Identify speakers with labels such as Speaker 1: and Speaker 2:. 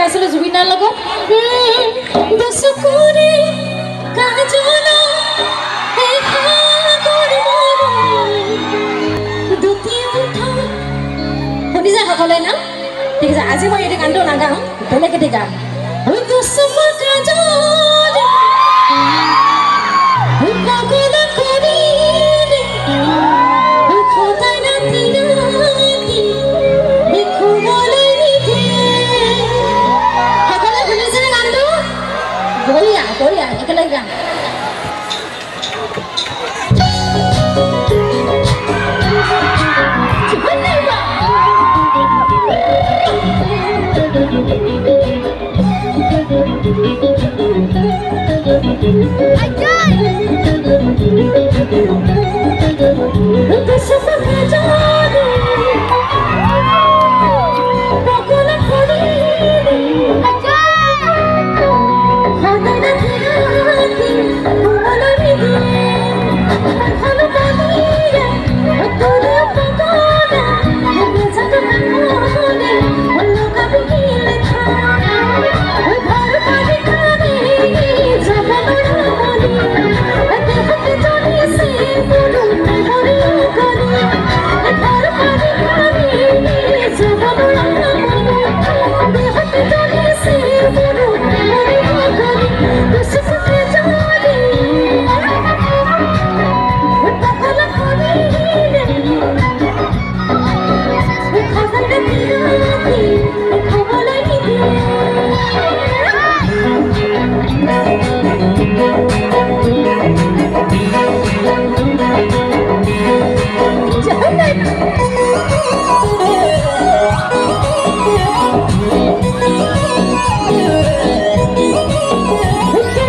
Speaker 1: গাইছিলোঁ জুবিনাৰ লগত। ওঠ শুনিছে সকলোৱে না? ঠিক আছে আজি মই এইটো গানটো নাগাওঁ বেলেগ এটি গান। Korea, Korea,
Speaker 2: Malaysia. I